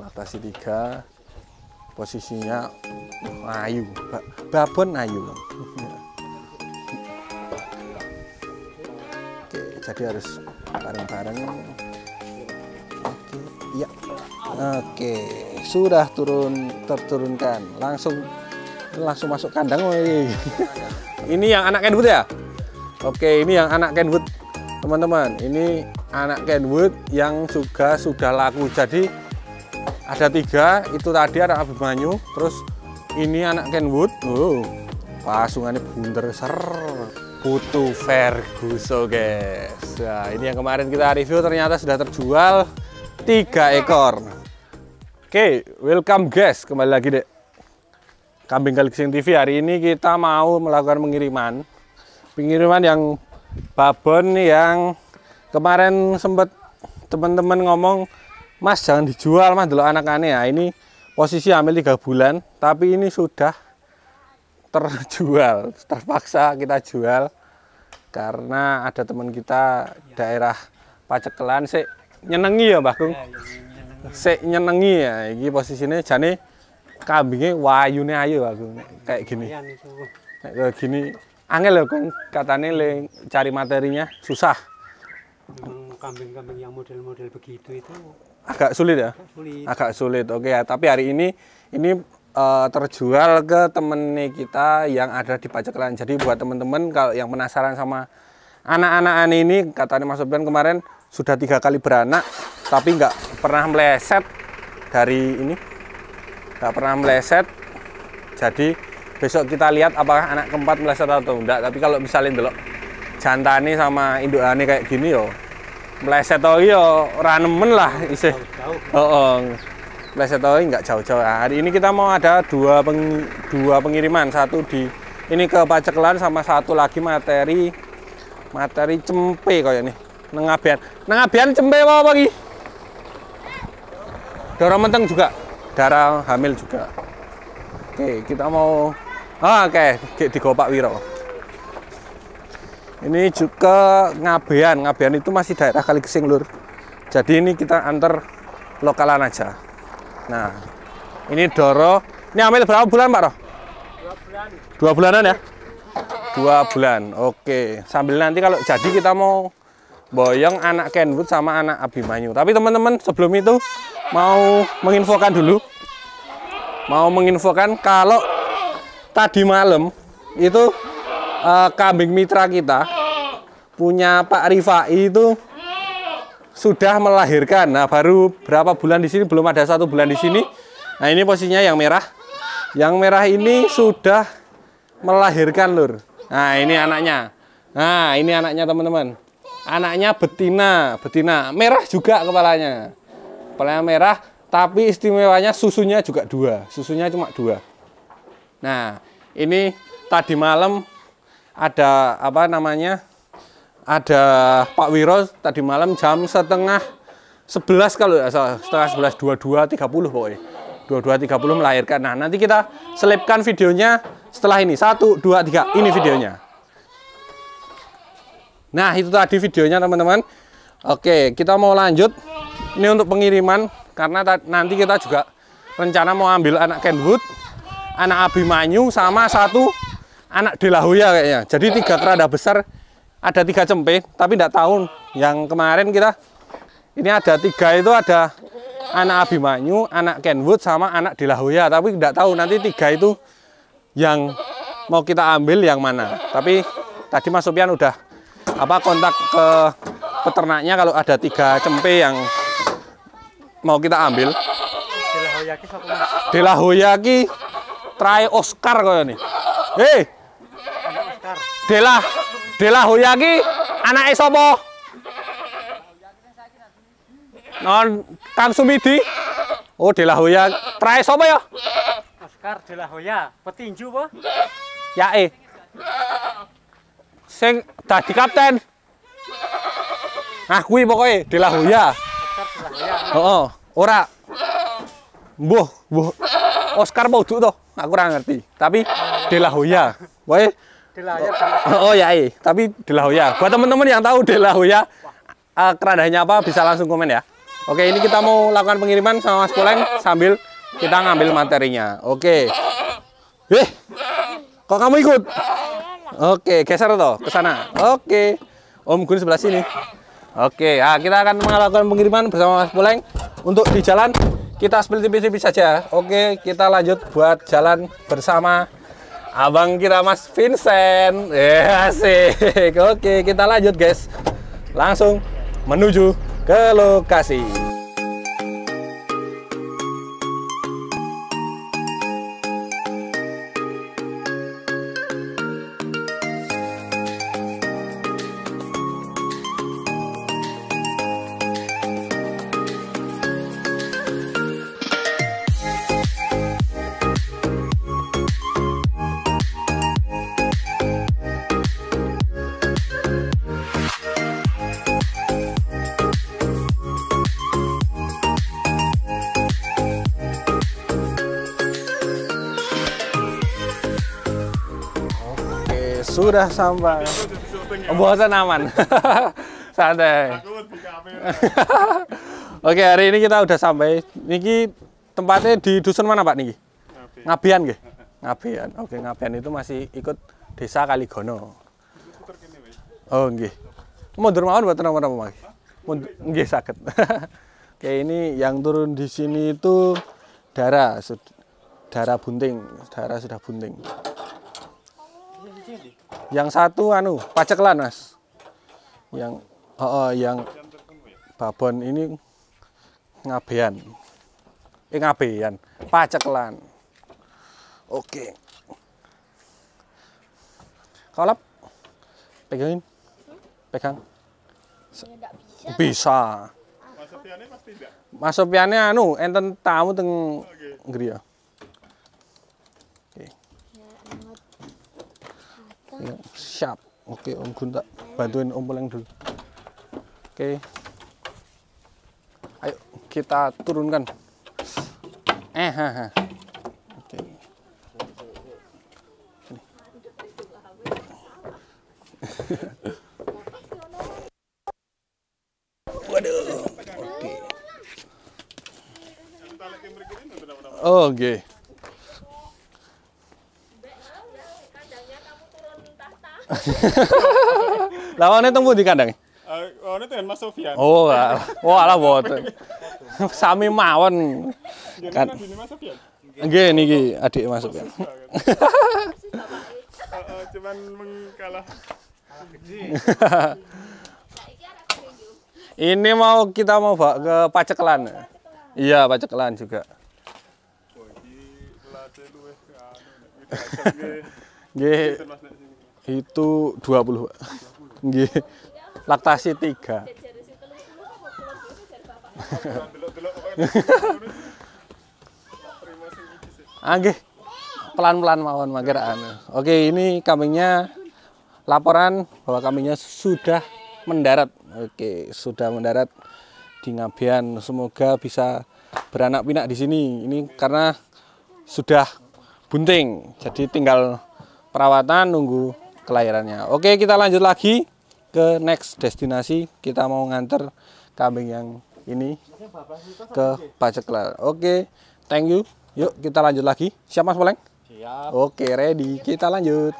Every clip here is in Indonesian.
laktasi tiga posisinya ayu ba- babon ayu. Oke jadi harus bareng-bareng. Oke iya. Oke sudah turun terturunkan. Langsung langsung masuk kandang ini yang anak Kenwood ya? Oke ini yang anak Kenwood teman-teman. Ini anak Kenwood yang juga sudah laku. Jadi ada tiga itu tadi ada Abimanyu terus ini anak Kenwood oh pasungannya bunder ser Putu Ferguso guys. Nah ini yang kemarin kita review ternyata sudah terjual tiga ekor. Oke welcome guys. Kembali lagi dek. Kambing Kaliksing TV hari ini kita mau melakukan pengiriman. Pengiriman yang babon yang kemarin sempat teman-teman ngomong Mas jangan dijual mas dulu anak-anak ya. Ini posisi hamil tiga bulan tapi ini sudah terjual terpaksa kita jual karena ada teman kita daerah Pacekelan sih nyenengi ya Mbak Kung sih nyenengi. Ya. Ini posisinya jane kambingnya wayune ayu aku kayak gini. Kayak gini. Angel ya Kung katanya le cari materinya susah. Kambing-kambing yang model-model begitu itu agak sulit ya? Sulit. agak sulit. Oke ya tapi hari ini ini eh, terjual ke temen kita yang ada di Paceklan jadi buat teman-teman kalau yang penasaran sama anak-anak ini katanya Mas Sofian kemarin sudah tiga kali beranak tapi nggak pernah meleset dari ini. Nggak pernah meleset. Jadi besok kita lihat apakah anak keempat meleset atau enggak. Tapi kalau misalnya delok jantane sama indukane kayak gini yo meleset to yo ora nemen lah isih Jauh. Oh, oh. Pleset Toy nggak jauh-jauh. Nah, hari ini kita mau ada dua peng- dua pengiriman, satu di ini ke Paceklan sama satu lagi materi materi cempe kayak nih. Nengabian. Nengabian cempe apa Ki? Darah menteng juga. Darah hamil juga. Oke, kita mau Ah, oke, okay. di Pak Wiro. Ini juga Ngabean. Ngabean itu masih daerah Kaligesing, Lur. Jadi ini kita antar lokalan aja. Nah, ini Doro. Ini hamil berapa bulan, Pak Roh? Dua bulan. Dua bulanan ya? Dua bulan. Oke. Sambil nanti kalau jadi kita mau boyong anak Kenwood sama anak Abimanyu. Tapi teman-teman sebelum itu mau menginfokan dulu. Mau menginfokan kalau tadi malam itu eh, kambing mitra kita punya Pak Rifai itu sudah melahirkan. Nah, baru berapa bulan di sini belum ada satu bulan di sini. Nah, ini posisinya yang merah. Yang merah ini sudah melahirkan, Lur. Nah, ini anaknya. Nah, ini anaknya, teman-teman. Anaknya betina, betina. Merah juga kepalanya. Kepalanya merah, tapi istimewanya susunya juga dua. Susunya cuma dua. Nah, ini tadi malam ada apa namanya? Ada Pak Wiro tadi malam jam setengah 11 kalau nggak salah, setengah 11, 22, 30 pokoknya. 22, 30 melahirkan. Nah, nanti kita selipkan videonya setelah ini. Satu, dua, tiga. Ini videonya. Nah, itu tadi videonya teman-teman. Oke, kita mau lanjut. Ini untuk pengiriman karena nanti kita juga rencana mau ambil anak Kenwood, anak Abimanyu sama satu anak Delahoya kayaknya. Jadi tiga kerada besar, ada tiga cempe, tapi tidak tahu yang kemarin kita ini ada tiga itu ada anak Abimanyu, anak Kenwood sama anak Delahoya, tapi tidak tahu nanti tiga itu yang mau kita ambil yang mana. Tapi tadi Mas Sopian udah apa kontak ke peternaknya kalau ada tiga cempe yang mau kita ambil. Jelah hoyaki sapa Mas? Dela Hoyaki try Oscar kaya nih. Hei, Dela Dela Hoyaki anake sapa? Non Kang Sumidi. Oh, Dela Hoya try sapa ya? Oscar de la Hoya, petinju apa? Yae. Sing dadi kapten. Ah, kuwi pokoke Dela Hoya. Hoya. Heeh, ora. Mbuh, mbuh. Oscar mau to? Aku ora ngerti. Tapi De La Hoya. Wae De la Hoya sama Oh ya, iya. tapi De La Hoya. Buat teman-teman yang tahu De La Hoya, eh, kerandaannya apa bisa langsung komen ya. Oke, ini kita mau lakukan pengiriman sama Mas Puleng sambil kita ngambil materinya. Oke. Eh, kok kamu ikut? Oke, geser toh ke sana. Oke. Om Gun sebelah sini. Oke, nah, kita akan melakukan pengiriman bersama Mas Puleng. Untuk di jalan kita spill tipis-tipis saja. Oke, kita lanjut buat jalan bersama abang kita Mas Vincent. Ya, asik. Oke, kita lanjut guys. Langsung menuju ke lokasi. Sudah sampai. Bosan aman. Santai. Oke, hari ini kita udah sampai. Niki tempatnya di dusun mana, Pak niki? Ngabian nggih. Ngabian. Oke, Ngabian itu masih ikut Desa Kaligono. Oh, nggih. Mundur mawon mboten napa-napa, Mas. Mundur nggih saged. Oke, ini yang turun di sini itu darah darah bunting, darah sudah bunting. Yang satu anu paceklan mas. Yang oh, oh, yang babon ini ngabean. Eh ngabean, paceklan. Oke. Kolap. Pegangin. Pegang. Bisa. Mas Sofiane anu enten tamu teng ngriya. Oke. Ya, siap. Oke, Om Gun tak bantuin Om Peleng dulu. Oke. Ayo kita turunkan. Eh, ha, ha. Oke. Sini. Waduh. Oke. Oh, oke. Lawannya tunggu di kandang. Oh, ini dengan Mas Sofian. Oh, oh alah boten. Sami mawon. Kan. Kan. Mas Sofian. Nggih niki adik masuk ya. Uh, uh, cuman mengkalah. Ini mau kita mau ke Paceklan. Iya, Paceklan juga. Wah, anu. nggih. Itu 20. Pak. Nggih. Laktasi 3. Delok-delok pokoknya. Terima sing iki sih. Ah. Pelan-pelan mawon mangkir anu. Oke, ini kambingnya laporan bahwa kambingnya sudah mendarat. Oke, sudah mendarat di Ngabian. Semoga bisa beranak pinak di sini. Ini karena sudah bunting. Jadi tinggal perawatan nunggu kelahirannya. Oke, kita lanjut lagi ke next destinasi. Kita mau nganter kambing yang ini ke Paceklar. Oke, thank you. Yuk kita lanjut lagi. Siap Mas Poleng? Siap. Oke, ready. Kita lanjut.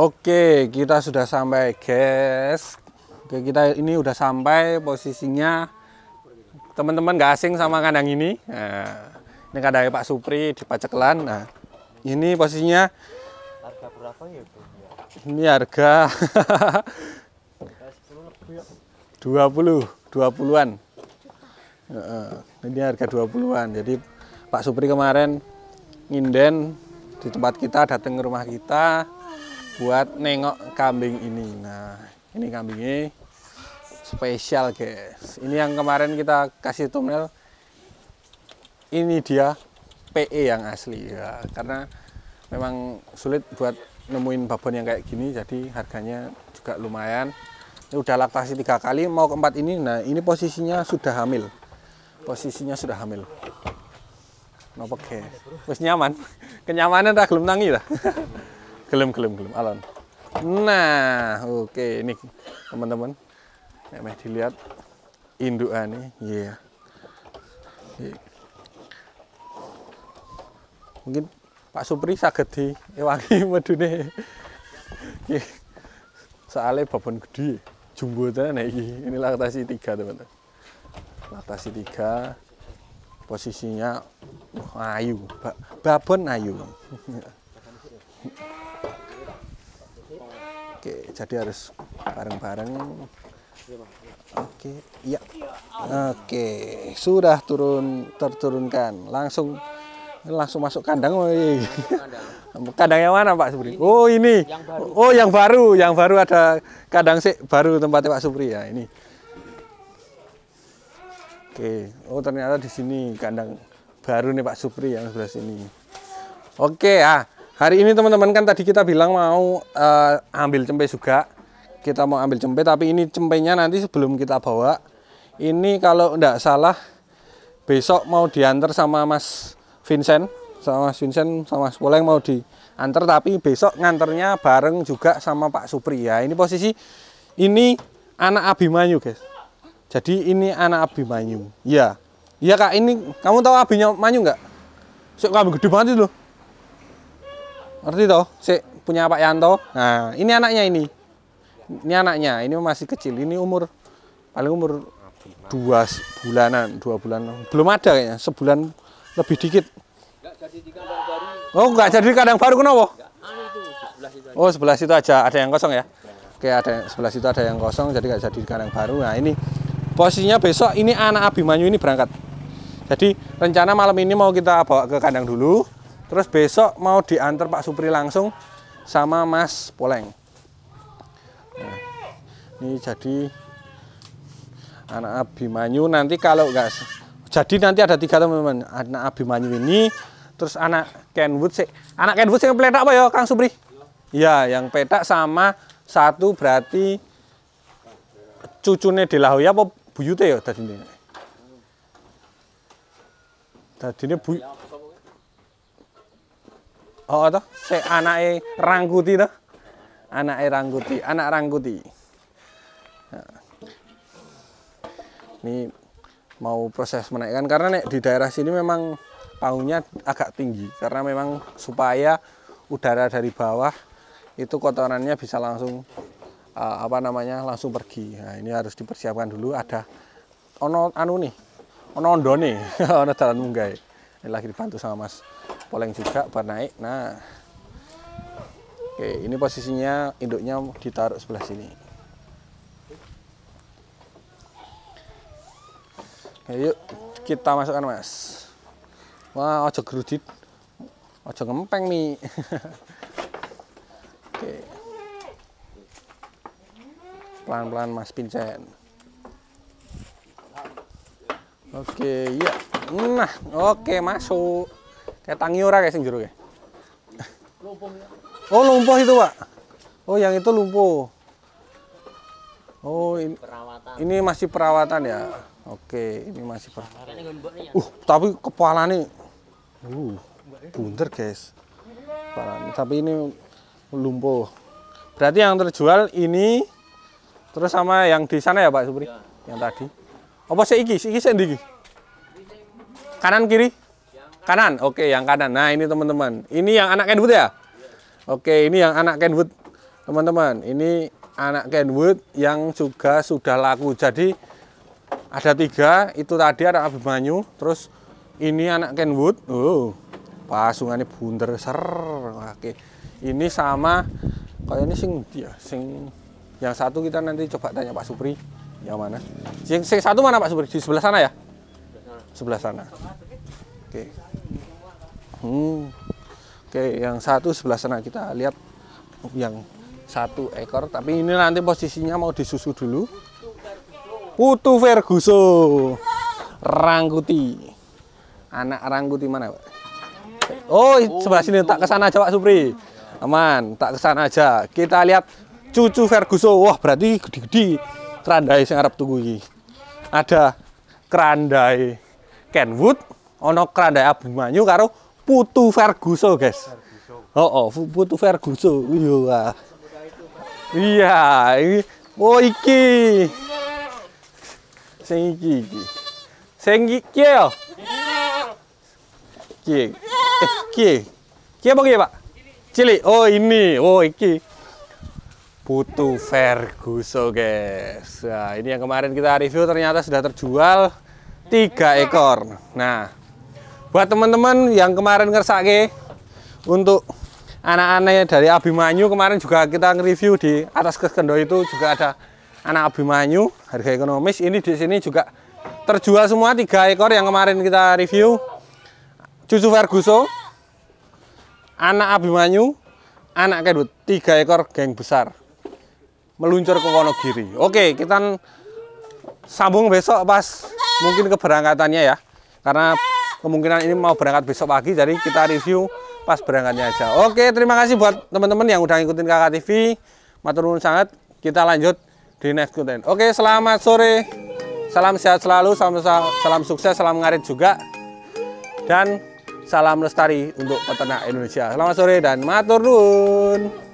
Oke, kita sudah sampai, guys. Oke, kita ini udah sampai posisinya teman-teman nggak asing sama kandang ini. Nah, ini kandangnya Pak Supri di Paceklan. Nah, ini posisinya Harga berapa ya, ini harga 20, 20-an. Heeh, ini harga 20-an. Jadi Pak Supri kemarin nginden di tempat kita datang ke rumah kita buat nengok kambing ini. Nah, ini kambingnya spesial guys. Ini yang kemarin kita kasih thumbnail. Ini dia PE yang asli ya, karena memang sulit buat nemuin babon yang kayak gini, jadi harganya juga lumayan. Ini udah laktasi tiga kali, mau keempat ini. Nah, ini posisinya sudah hamil. Posisinya sudah hamil. Napa guys? Nyaman. Kenyamanan dah gelem tangi dah. gelem gelem gelem alon. Nah, oke ini teman-teman. Meh dilihat indukane, iya. Iya. Mungkin Pak Supri saged di ewangi medune. Nggih. Soalnya babon gede, jumbo tenan iki. Ini laktasi tiga teman-teman. Laktasi tiga, posisinya ayu, ba babon ayu. Oke, jadi harus bareng-bareng. Oke, iya. Oke, sudah turun terturunkan. Langsung langsung masuk kandang. Kandang yang mana Pak Supri? Oh ini. Oh yang baru, yang baru ada kandang sih baru tempatnya Pak Supri ya ini. Oke, oh ternyata di sini kandang baru nih Pak Supri yang sebelah sini. Oke ah, hari ini teman-teman kan tadi kita bilang mau eh, ambil cempe juga. Kita mau ambil cempe, tapi ini cempenya nanti sebelum kita bawa. Ini kalau enggak salah besok mau diantar sama Mas Vincent, sama Mas Vincent, sama Mas Poleng mau diantar, tapi besok nganternya bareng juga sama Pak Supri ya. Ini posisi ini anak Abimanyu guys. Jadi ini anak Abimanyu. Iya. Iya kak, ini kamu tahu Abimanyu nggak? Sik kambing gede banget itu loh. Ngerti toh? Sik punya Pak Yanto. Nah, ini anaknya ini. Ini anaknya, ini masih kecil. Ini umur paling umur dua bulanan, dua bulan. Belum ada kayaknya, sebulan lebih dikit. Oh, nggak jadi kandang baru kenapa? Oh, sebelah situ aja ada yang kosong ya. Oke, ada yang- sebelah situ ada yang kosong, jadi nggak jadi kandang baru. Nah, ini posisinya besok ini anak Abimanyu ini berangkat. Jadi rencana malam ini mau kita bawa ke kandang dulu, terus besok mau diantar Pak Supri langsung sama Mas Poleng. Nah, ini jadi anak Abimanyu nanti kalau nggak jadi nanti ada tiga teman-teman anak Abimanyu ini terus anak Kenwood sih anak Kenwood yang peledak apa ya Kang Supri? Iya yang petak sama satu berarti cucune Delahoya apa buyute ya tadi ini? Tadi ini bu Oh, toh, si anake Rangkuti toh. Anake Rangkuti, anak Rangkuti. ini mau proses menaikkan karena nek di daerah sini memang paunya agak tinggi karena memang supaya udara dari bawah itu kotorannya bisa langsung eh, apa namanya langsung pergi nah ini harus dipersiapkan dulu ada ono anu nih ono ondone ono jalan munggah ini lagi dibantu sama mas poleng juga bar naik nah oke ini posisinya induknya ditaruh sebelah sini Oke, yuk kita masukkan mas. Wah, ojo gerudit, ojo ngempeng mi. Oke. Pelan-pelan mas pincen. Oke, iya. Nah, oke masuk. Kayak tangi ora kayak sing jero kayak. Oh, lumpuh itu, Pak. Oh, yang itu lumpuh. Oh, ini, ini masih perawatan ya. Oke, ini masih perawatan. Uh, tapi kepalanya uh, bunder, guys. Kepalanya. Tapi ini lumpuh. Berarti yang terjual ini terus sama yang di sana ya, Pak Supri? Yang tadi. Apa sih iki? Iki iki? Kanan kiri? Kanan. Oke, yang kanan. Nah, ini teman-teman. Ini yang anak Kenwood ya? Oke, ini yang anak Kenwood. Teman-teman, ini anak Kenwood yang juga sudah laku. Jadi ada tiga, itu tadi ada Abimanyu, terus ini anak Kenwood. Oh, pasungannya bunder ser. Oke. Ini sama kayak ini sing dia, sing yang satu kita nanti coba tanya Pak Supri yang mana. Sing satu mana Pak Supri? Di sebelah sana ya? Sebelah sana. Oke. Hmm. Oke, yang satu sebelah sana kita lihat yang satu ekor, tapi ini nanti posisinya mau disusu dulu. Putu Ferguso, Rangkuti, anak Rangkuti mana, Pak? Oh, sebelah sini tak ke sana aja Pak Supri. Aman, tak ke sana aja. Kita lihat cucu Ferguson. Wah, berarti gede-gede kerandai sing arep tuku iki. Ada kerandai Kenwood, ono kerandai Abimanyu karo putu Ferguson, guys. Oh, oh, putu Ferguson. Iya. Iya, ini oh iki. Sing iki iki. Sing iki ya. Iki. Eh, iki. Iki apa iki, Pak? Cilik. Oh, ini. Oh, iki. Putu Ferguson, guys. Nah, ini yang kemarin kita review ternyata sudah terjual tiga ekor. Nah, buat teman-teman yang kemarin ngersake untuk anak-anaknya dari Abimanyu kemarin juga kita nge-review di atas keskendo itu juga ada anak Abimanyu harga ekonomis. Ini di sini juga terjual semua tiga ekor yang kemarin kita review. Cucu Ferguson anak Abimanyu anak Kenwood tiga ekor geng besar. Meluncur ke Wonogiri. Oke kita sambung besok pas mungkin keberangkatannya ya. Karena kemungkinan ini mau berangkat besok pagi jadi kita review pas berangkatnya aja. Oke terima kasih buat teman-teman yang udah ngikutin kakak TV matur nuwun sangat. Kita lanjut di next content. Oke selamat sore. Salam sehat selalu salam, salam sukses salam ngarit juga. Dan salam lestari untuk peternak Indonesia. Selamat sore dan matur nuwun